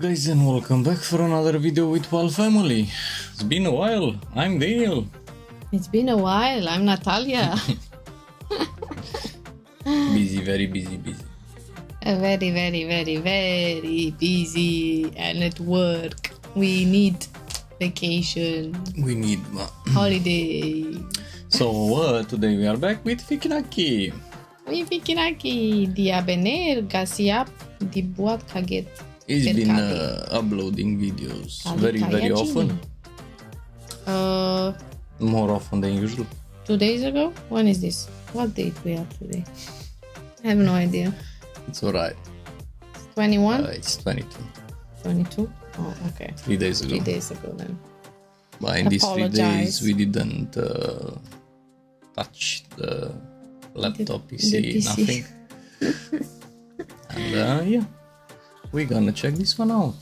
guys and welcome back for another video with Pall Family. It's been a while. I'm Daniel. It's been a while. I'm Natalia. Busy, very busy, busy. Very, very, very, very busy and at work. We need vacation, We need uh, holiday. So uh, today we are back with Fikinaki. Fick aquí diabener gasiap di buat kaget. He's been uh, uploading videos very, very often. Uh, More often than usual. two days ago? When is this? What date we are today? I have no idea. It's alright. 21? Uh, it's 22. 22? Oh, okay. Three days ago. Three days ago then. But in these three days we didn't uh, touch the laptop, PC, the PC. nothing. and uh, yeah, we're gonna check this one out.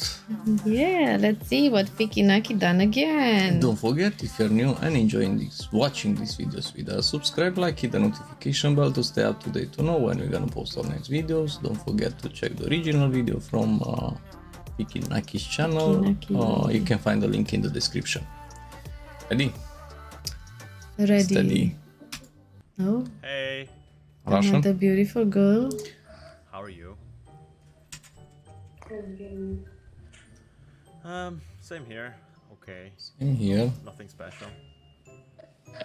Yeah, let's see what Fikinaki done again. Don't forget if you're new and enjoying this, watching these videos with us, subscribe, like, hit the notification bell to stay up to date to know when we're gonna post our next videos. Don't forget to check the original video from uh, Pikinaki's channel. Pikinaki. Uh, you can find the link in the description. Ready? Ready. Steady. Oh, Hey, Russian? another beautiful girl. how are you? Um, same here. Okay, Same here. nothing special.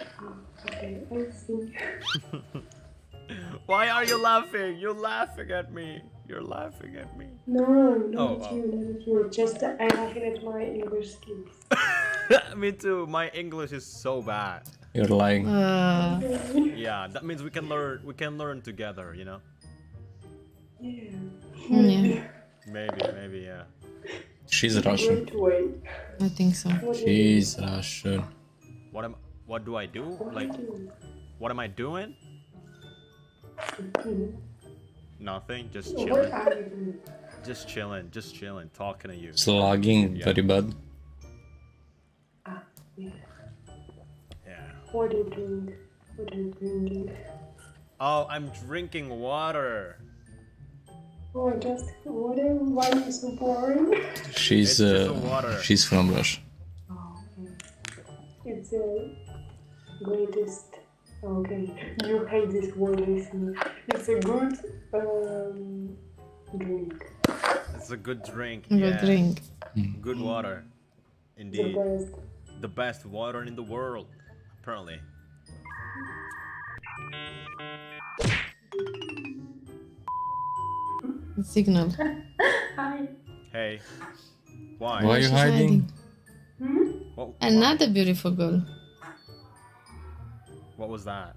Why are you laughing? You're laughing at me. You're laughing at me. No, not Oh, at oh. you, not you. Just uh, I'm laughing at my English skills. me too. My English is so bad. You're lying. Uh, Yeah, that means we can learn. We can learn together. You know? Yeah. yeah, Maybe, maybe, yeah. She's Russian. I think so. What She's Russian. What am? What do I do? Like, what am I doing? Nothing. Just chilling. are you doing? Just chilling. Just chilling. Talking to you. Slugging Yeah. very bad. Ah, yeah. Yeah. What do you drink? What do you drink? Oh, I'm drinking water. Oh, just water. Why are you so boring? She's It's uh, she's from Russia. Oh, it's the greatest. Okay, you hate this word, I see. It's a good um, drink. It's a good drink. Good yeah. drink. Good water. indeed. The Indeed. best. The best water in the world. Apparently. Signal. Hi. Hey. Why? Why are you She's hiding? Hmm? What, why? Another beautiful girl. What was that?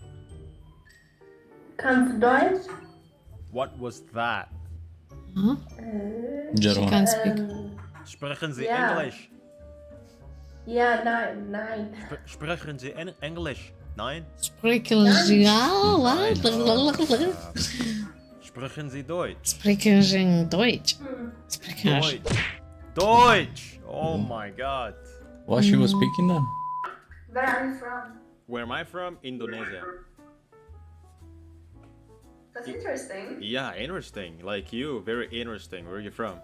Kannst du Deutsch? What was that? Huh? Äh, she can't äh, speak. Ähm, Sprechen Sie Ja. Englisch? ja, nein, nein. Spre- Sprechen Sie en Englisch? Nein? Sprechen Sie auch? Nein. Sprechen Sie Deutsch? Sprechen Sie Deutsch? Sprechen Deutsch. Deutsch! Oh my god. What she was speaking then? Where are you from? Where am I from? Indonesia. That's interesting. Yeah, interesting. Like you, very interesting. Where are you from?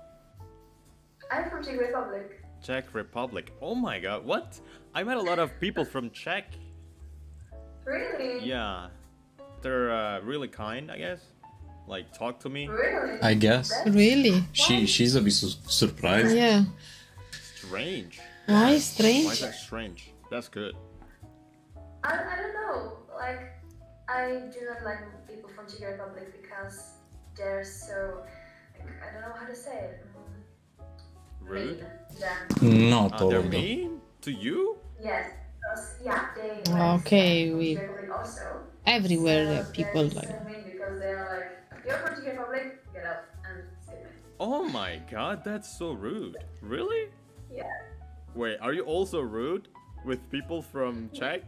I'm from Czech Republic. Czech Republic. Oh my god, what? I met a lot of people from Czech. Really? Yeah. They're uh, really kind, I guess. Like, talk to me. Really? I guess. Really? She she's a bit su- surprised. Yeah. Strange. Why strange? Why is strange? that strange? That's good. I, I don't know. Like, I do not like people from Czech Republic because they're so. Like, I don't know how to say it. Mm, Rude. mean, Then. Not Uh, all they're of them. mean to you? Yes. Because, yeah, they. Okay, we- also. Everywhere there So people like. so mean because they are like, you're from Czech Republic, get out and skip me. Oh my god, that's so rude. Really? Yeah. Wait, are you also rude with people from Czech?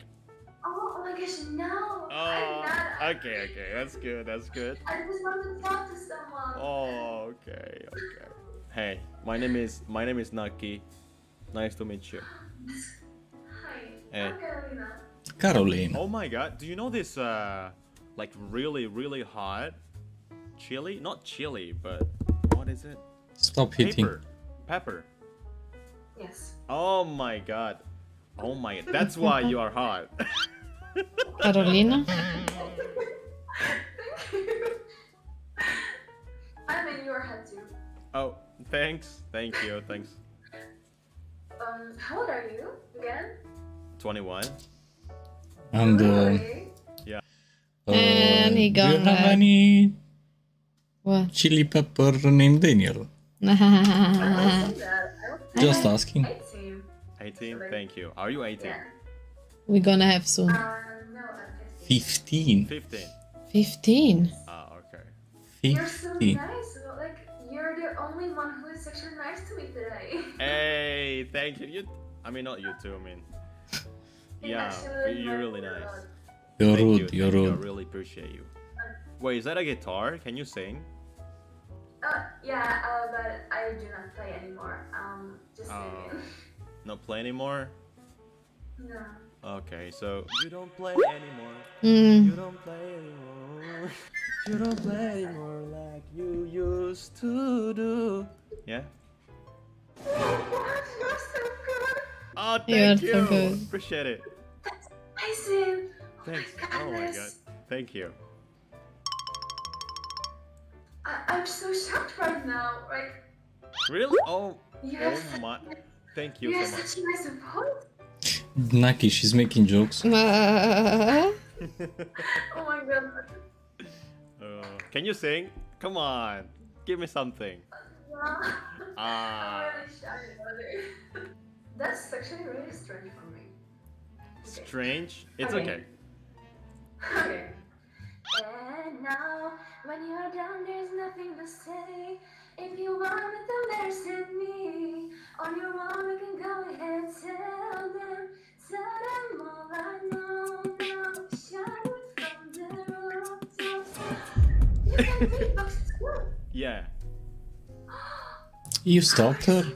Oh, oh my gosh, no! Oh, okay, okay, that's good, that's good. I just want to talk to someone. Oh, okay, okay. Hey, my name is my name is Naki. Nice to meet you. Hi. Hey. I'm Carolina. Caroline. Oh my god, do you know this uh like really really hot chili? Not chili, but what is it? Stop hitting. Pepper. Yes. Oh my god. Oh my. That's why you are hot. Carolina? Thank you. I mean, your head too. oh, thanks. Thank you. Thanks. Um, how old are you again? 21. And uh, Really? uh, And he do you have back. any What? chili pepper named Daniel? I don't say that. I Just asking. 18. 18. Thank you. Are you 18? Yeah. We're gonna have soon. Uh, no, I'm 15. 15. 15. 15. Ah, okay. You're so 15. nice. Like, you're the only one who is actually nice to me today. Hey, thank you. You. I mean, not you too. I mean. It Yeah, actually you're really nice. You're Thank rude, you, you're thank you, I rude. really appreciate you. Wait, is that a guitar? Can you sing? Uh, yeah, uh, but I do not play anymore. Um, just Oh. kidding. Not play anymore? no. Okay, so you don't play anymore. Mm. You don't play anymore. You don't play anymore like you used to do. Yeah. You're so good. Oh, You thank are you. so good. Appreciate it. That's amazing. Thanks. Oh my Oh my god. Thank you. I- I'm so shocked right now. Like, Really? Oh. you have, Oh my. Thank you you have so much. such a nice voice. Naki, she's making jokes. Uh, Oh my god. Uh, can you sing? Come on. Give me something. Yeah. Ah. I'm really shy about it. That's actually really strange for me. Okay. Strange. It's Okay. okay. Okay. And now, when you're down, there's nothing to say. If you want it, then there's in me. On your own, you can go ahead, tell them. Tell them all I know now. Shout it from the rooftops. You can beatbox. Yeah. You stopped her? So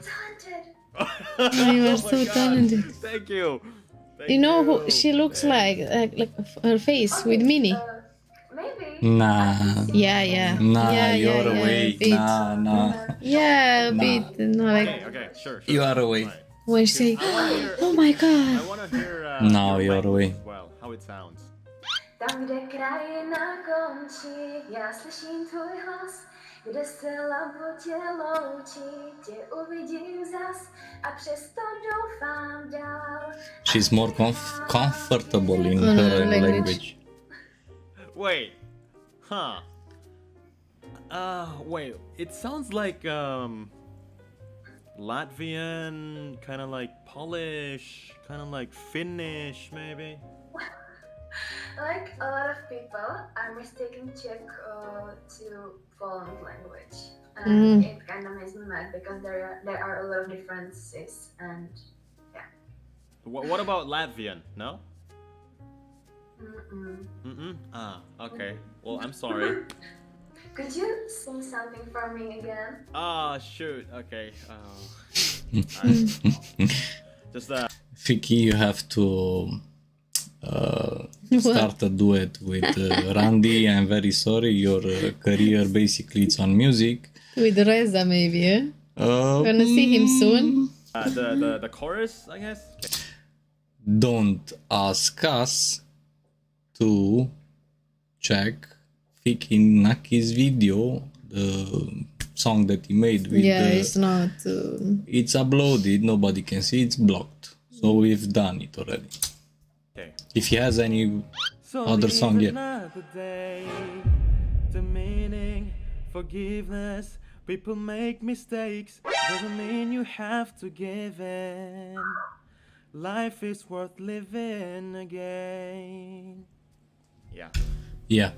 talented. you are Oh so God. talented. Thank you. Thank You know who she looks Thank- like? Like, like her face Okay, with Minnie. uh, maybe. Nah. Yeah, yeah. Nah, yeah, you're yeah, awake. Yeah, a bit. Nah, nah. Yeah, a Nah. bit. No, like Okay, okay, sure. sure. You are awake. When she say, hear. "Oh my god. I want to hear. Uh, Now your you're language away. Well, how it sounds. Tam, kde krajina končí, já slyším tvůj hlas, kde se labutě loučí, tě uvidím zas a přesto doufám dál. She's more comf- comfortable in her language. language. Wait. Huh. Uh, wait. It sounds like um Latvian, kind of like Polish, kind of like Finnish, maybe. Like a lot of people are mistaking Czech uh, to Poland language. And it kind of makes me mad because there are, there are a lot of differences and What, what about Latvian? No. mm-mm. Mm-mm. Ah, okay. Well, I'm sorry. Could you sing something for me again? Ah, shoot. Okay. Uh, alright. just uh. Fiki, you have to uh, start a duet with uh, Randy. I'm very sorry. Your uh, career basically it's on music. With Reza, maybe, eh? Uh, Gonna see him soon. Uh, the, the the chorus, I guess. Okay. Don't ask us to check Fiki Naki's video, the song that he made with Yeah, the, it's not. Uh, it's uploaded, nobody can see, it's blocked. So we've done it already. Okay. If he has any So Other song, yeah. Another day, the meaning, forgiveness. People make mistakes, doesn't mean you have to give in. Life is worth living again. Yeah. yeah.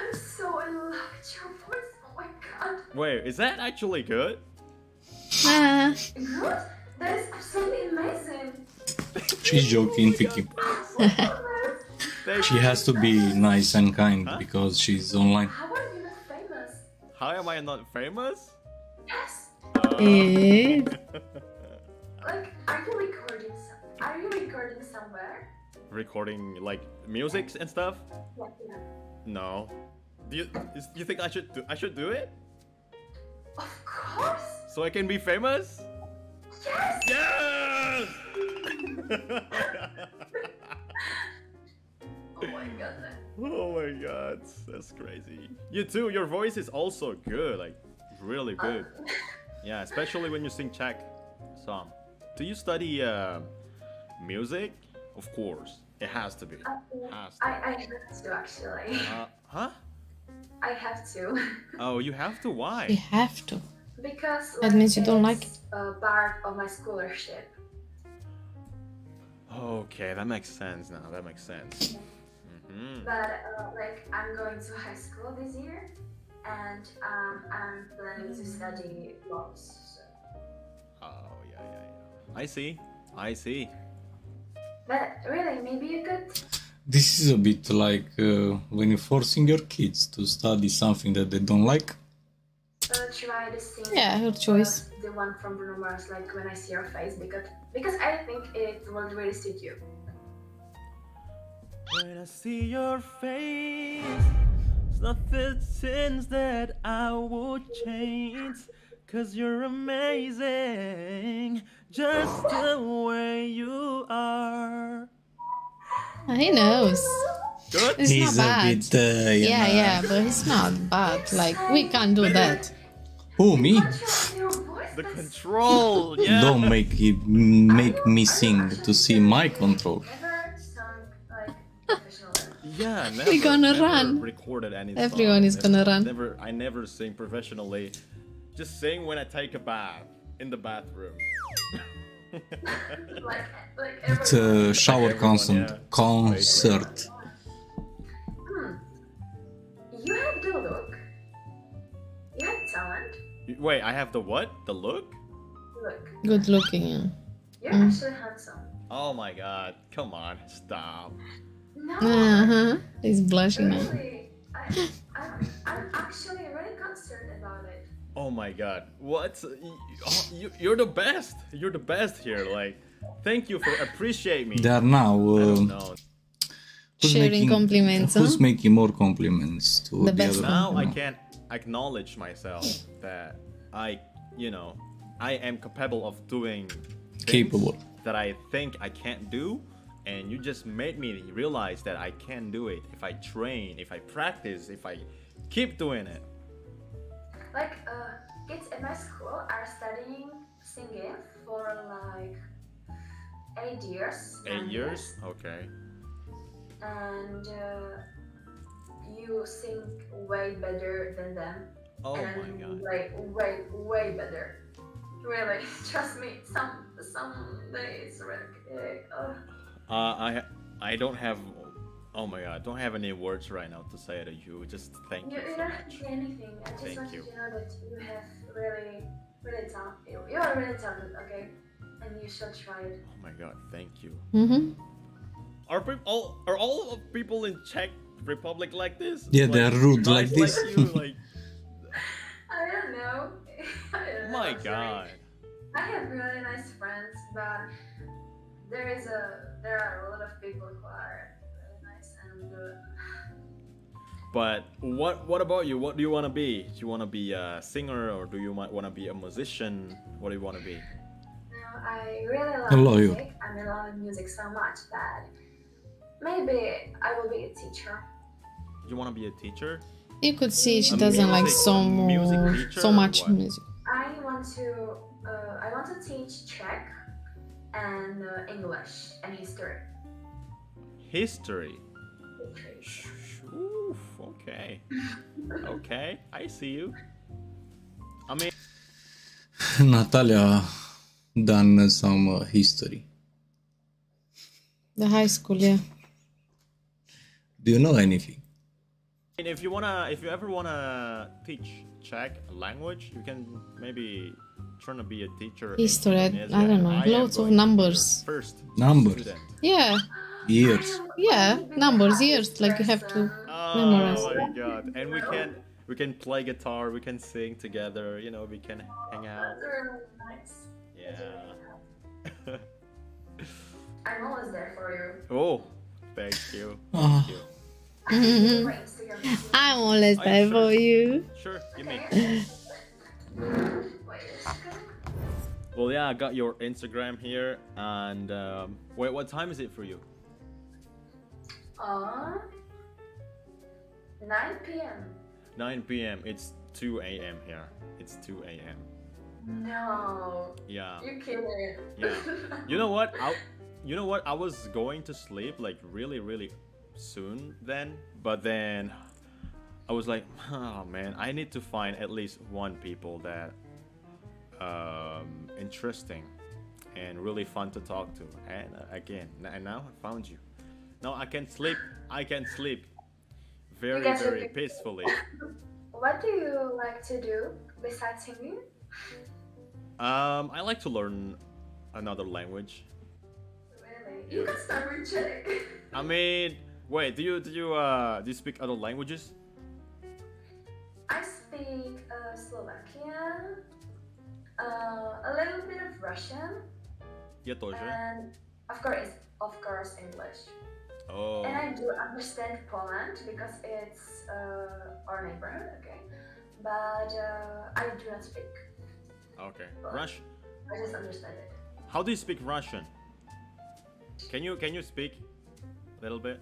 I'm so in love with your voice. Oh my god. Wait, is that actually good? ah, Good? That is absolutely amazing. She's joking, Fiki. She has to be nice and kind because she's online. How are you not famous? How am I not famous? Yes. eh? Like, are you recording some? Are you recording somewhere? Recording like music and stuff? Yeah, yeah. No. Do you is, you think I should do I should do it? Of course. So I can be famous? Yes! Yes! Oh my goodness. oh my god, that's crazy. You too, your voice is also good, like really good. Yeah, especially when you sing Czech song. Do you study uh, music? Of course, it has to be. Has to. I, I have to actually. Uh, huh? I have to. Oh, you have to. Why? You have to. because That means you don't like it's a part of my scholarship. Okay, that makes sense now. That makes sense. hmm But uh, like I'm going to high school this year, and um, I'm planning to study laws. So. Oh yeah, yeah, yeah. I see. I see. But really, maybe you could. This is a bit like uh, when you're forcing your kids to study something that they don't like. Uh, try the sing. Yeah, her choice. uh, the one from Bruno Mars, like when I see your face, because because I think it will really suit you. When I see your face, it's nothing since that I would change. Cause you're amazing, just the way you are. He knows. Good? It's He's not a bad. bit. Uh, you Yeah, know- yeah, but it's not bad. Like we can't do that. Who me? What's your, your voice? The control, yeah. Don't make it make me sing to see my control. Never sung like professionally. Yeah, never, We're gonna never run. Recorded any Everyone song. is gonna Never- run. Never, I never sing professionally. Just sing when I take a bath in the bathroom. like like It's a shower Everyone, concert. yeah. Concert. Hmm. You have the look. You have talent. Wait, I have the what? The look? Look, Good looking. Yeah. you're Mm. actually handsome. Oh my god! Come on, stop. No. Uh huh. He's blushing now. Really, I, I'm, I'm actually really concerned about it. Oh my god! What? You, you, you're the best. You're the best here. Like, thank you for appreciate me. They are now. I Uh, who's Sharing making, compliments, Who's huh? making more compliments to The the, best other? Now I one? can acknowledge myself that I, you know, I am capable of doing Capable. that I think I can't do, and you just made me realize that I can do it if I train, if I practice, if I keep doing it. Like, uh, kids in my school are studying singing for like eight years. Eight years? Okay. And uh, you sing way better than them. Oh my god. Way, way, way better. Really, trust me. Some, some days, really. Uh, Uh, I I don't have. Oh my god, I don't have any words right now to say to you. Just thank you, you you so don't have to much. say anything. I just Thank want you. you to know that you have really, really talent. You, you are really talented, okay? And you should try it. Oh my god, thank you. Mm-hmm. Are people all are all of people in Czech Republic like this? Yeah, they're rude like this. you, like, I don't know. I don't know, my actually. god. I have really nice friends, but there is a there are a lot of people who are But what what about you? What do you want to be? Do you want to be a singer or do you want to be a musician? What do you want to be? now I really love I love you. music. I'm in love with music so much that maybe I will be a teacher. Do you want to be a teacher? You could see she A doesn't like so a more, so much what? music. I want to uh, I want to teach Czech and uh, English and history. History. History. Oof, okay. Okay, I see you. I mean, Natalia done some uh, history. The high school, yeah. Do you know anything? if you wanna, if you ever wanna teach Czech language, you can maybe try to be a teacher. History, I- I don't know, am lots of going to be numbers. First Numbers. student. Yeah, Years. yeah, numbers, years. Like you have to. Memorize. Oh my god! And we can we can play guitar, we can sing together. You know, we can hang out. That's really nice. Yeah. I'm always there for you. oh, thank you. Ah. Thank you. My Instagram is- I'm always there sure? for you. Sure, give me. Okay. Wait a second. Well, yeah, I got your Instagram here, and um, wait, what time is it for you? Uh, 9 p.m. 9 p.m. It's 2 a.m. here. It's 2 a.m. No, Yeah. you kidding? Yeah. You know what? I, you know what? I was going to sleep like really, really soon then, but then I was like, oh man, I need to find at least one people that um, interesting and really fun to talk to. And uh, again, and now I found you. Now I can sleep. I can sleep very, can very sleep. peacefully. What do you like to do besides singing? Um, I like to learn another language. Really? You can start with Czech. I mean, wait, do you do you uh do you speak other languages? I speak uh, Slovakian, uh, a little bit of Russian, Я тоже. and of course, of course, English. Oh, And I do understand Poland because it's uh, our neighborhood, okay? But uh, I do not speak. okay. Russian. I just understand it. How do you speak Russian? Can you can you speak a little bit?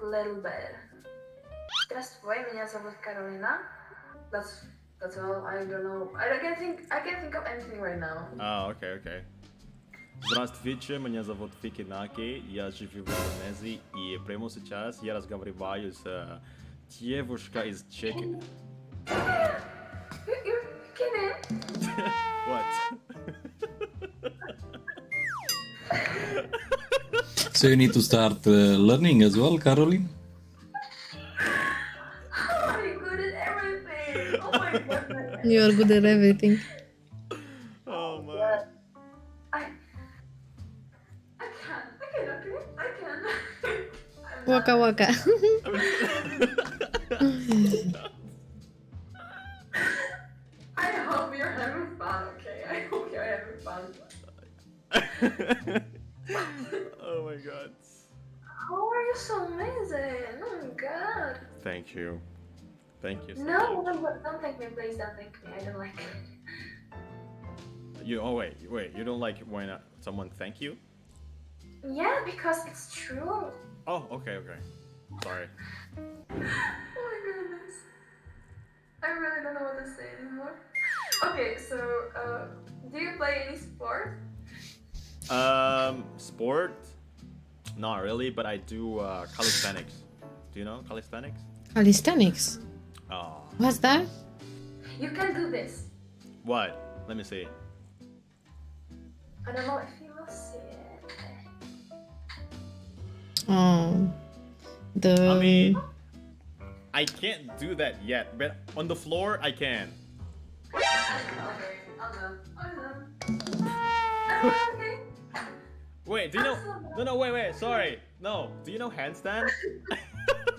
Little bit. Здравствуй, меня зовут Каролина. That's that's all. I don't know. I can't think. I can't think of anything right now. А, окей, окей. Здравствуйте, меня зовут Фикинаки, я живу в Индонезии, и прямо сейчас я разговариваю с э, девушкой из Чехии. You, you're kidding? What? So you need to start uh, learning as well, Caroline. How are you good at everything? Waka waka. I hope you're having fun. Okay. I hope you're having fun. oh my god. How are you so amazing? Oh my god. Thank you. Thank you. so No, much. no, no, don't thank me, please. Don't thank me. I don't like it. You oh wait, wait, you don't like when uh, someone thank you? Yeah, because it's true. Oh, okay, okay. Sorry. Oh my goodness. I really don't know what to say anymore. Okay, so uh, do you play any sport? Um, sport? Not really, but I do uh, calisthenics. Do you know calisthenics? Calisthenics. Oh, What's that? You can do this. what? Let me see. I don't know if Oh, the. I mean, I can't do that yet, but on the floor I can. Okay, I'll know. I'll know. Okay. Wait, do you know? No, no, wait, wait. Sorry. No. Do you know handstand?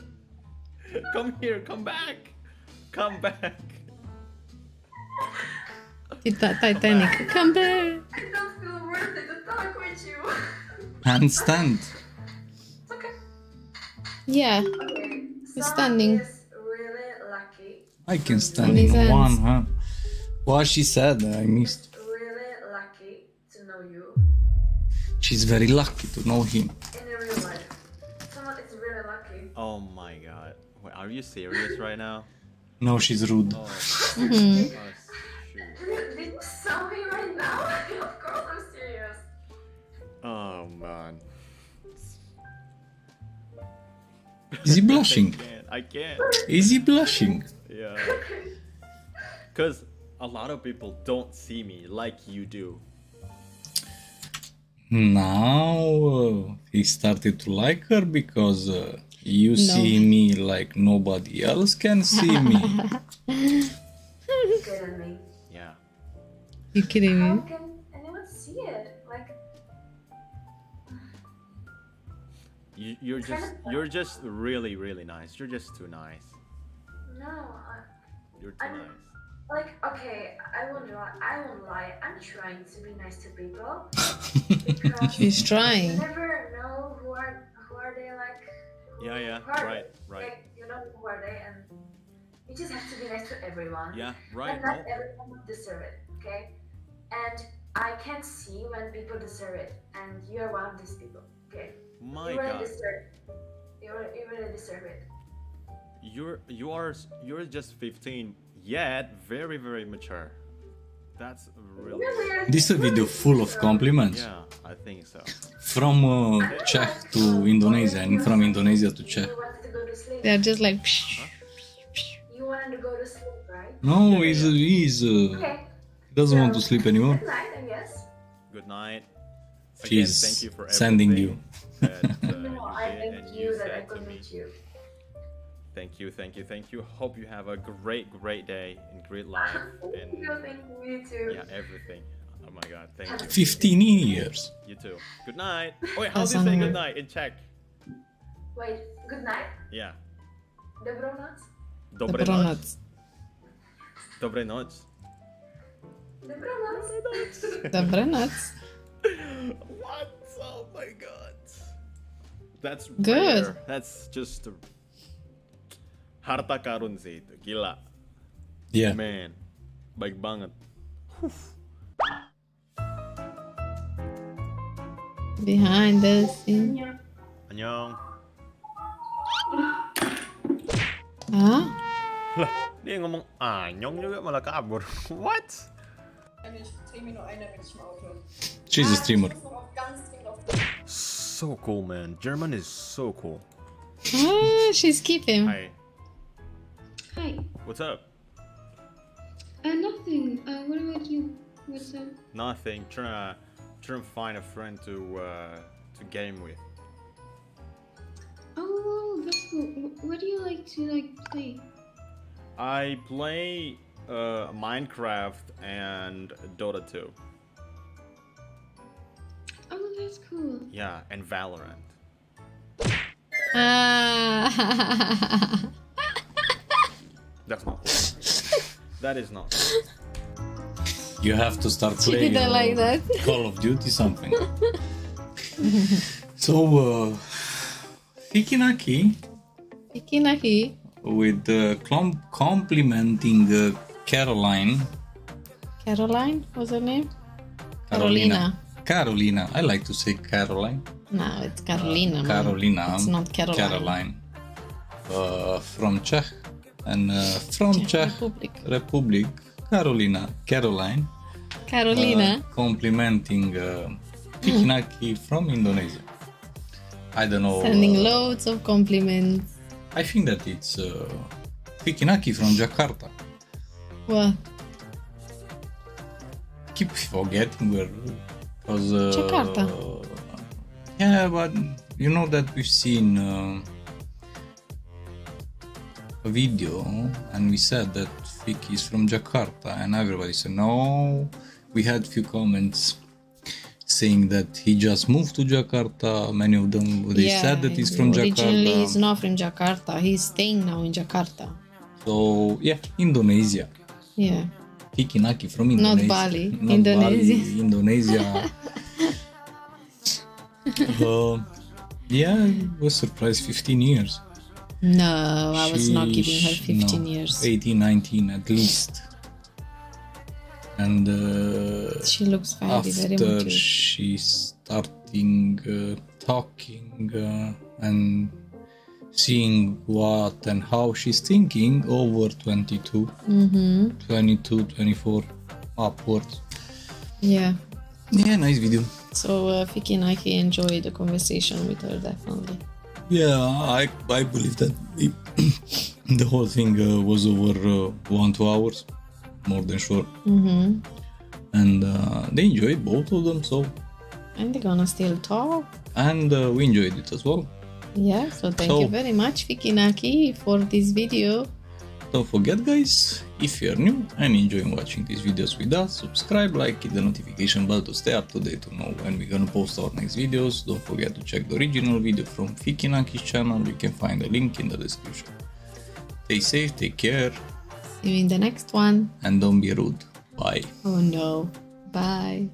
come here. Come back. Come back. Tita- Titanic. Come back. I don't feel worthy to talk with you. Handstand. Okay. Yeah. Okay. You're standing. really lucky. I can stand On his in hands. one hand. What she said, that I missed. Really lucky to know you She's very lucky to know him. in a real life. Someone is really lucky. Oh my god. Wait, are you serious right now? No, she's rude. Oh, oh Mhm. Is he blushing? I can't. I can't. Is he blushing? Yeah. Cause a lot of people don't see me like you do. Now uh, he started to like her because uh, you see me like nobody else can see me. You kidding me? Yeah. You kidding How me? You, you're just you're just really really nice. You're just too nice. no. I, You're too I'm- nice. like, okay, I won't lie. I won't lie. I'm trying to be nice to people because She's you trying. never know who are who are they like. Yeah, yeah. who are Right, they? right. Like, you know who are they, and you just have to be nice to everyone. Yeah, right. And not No. everyone would deserve it, okay? And I can see when people deserve it, and you are one of these people. Okay. My you really God, deserve. You really, you really deserve it. you're you are you're just 15, yet very very mature. That's really. Really? This is a video full of compliments. Yeah, I think so. From uh, Czech to Indonesia and from Indonesia to Czech. You wanted to go to sleep. They're just like. Psh, You wanted to go to sleep, right? No, he's, he's uh, Okay. he doesn't want to sleep anymore. Good night, I guess. Good night. Again, She's thank you for sending everything that, uh, No, you I did thank and you that I said to could me. meet you. Thank you, thank you, thank you. Hope you have a great, great day and great life Thank and you, thank you, you too. yeah, everything. Oh my god, thank you. 15 years. You too. Good night. Wait, how do you say good night in Czech? Wait, good night. Yeah. Dobronoc. The Dobre noc. Bronuts. Dobre noc. Dobronoc. The Bronuts. What? Oh my god. That's Good. rare. That's just harta karun sih itu. Gila. Yeah. Man. Baik banget. Behind the scene. Annyeong. Huh? Lah, dia ngomong anyong juga malah kabur. What? A streamer. So cool, man. German is so cool. Ah, she's keeping. Hi. Hi. What's up? Uh, nothing. Uh, what about you? What's up? Nothing. Trying to trying to find a friend to uh, to game with. Oh, that's cool. What do you like to like play? I play uh, Minecraft and Dota 2. That's cool. Yeah, and Valorant. Ah. That's not cool. that is not. Cool. You have to start She playing didn't uh, like that. Call of Duty something. so, uh, Fikinaki Ikinaki. with uh, com- complimenting uh, Caroline. Caroline was her name? Carolina. Carolina. I like to say Caroline. No, it's Carolina. man. Carolina. It's not Caroline. Caroline. Uh, from Czech. And uh, from Czech Czech Republic. Republic, Carolina. Caroline. Carolina. uh, complimenting uh, Fikinaki from Indonesia. I don't know. Sending uh, loads of compliments. I think that it's uh, from Jakarta. What? Keep forgetting where. Because, uh, Jakarta. Yeah, but you know that we've seen uh, a video and we said that Fiki is from Jakarta, and everybody said no. We had few comments saying that he just moved to Jakarta. Many of them they yeah, said that he's from originally Jakarta. he's not from Jakarta. He's staying now in Jakarta. So yeah, Indonesia. Yeah. Fikinaki from Not Indonesia. Bali, Not Indonesia. Bali, Indonesia. uh, yeah, I was surprised 15 years. No, I was not giving her 15 no, years. 18, 19 at least. And uh, She looks very, very after mature. she's starting uh, talking uh, and seeing what and how she's thinking over 22 Mm-hmm. 22 24 upwards Yeah. yeah nice video So uh, Fiki and Ike enjoyed the conversation with her definitely. yeah i i believe that the, the whole thing uh, was over uh, one two hours more than sure Mm-hmm. and uh, they enjoyed both of them so And they're gonna still talk. and uh, we enjoyed it as well Yeah, so thank So- you very much, Fikinaki, for this video. Don't forget guys, if you're new and enjoying watching these videos with us, subscribe, like, hit the notification bell to stay up to date to know when we're gonna post our next videos. Don't forget to check the original video from Fikinaki's channel, you can find the link in the description. Stay safe, take care, See you in the next one. and don't be rude. Bye. Oh no. Bye.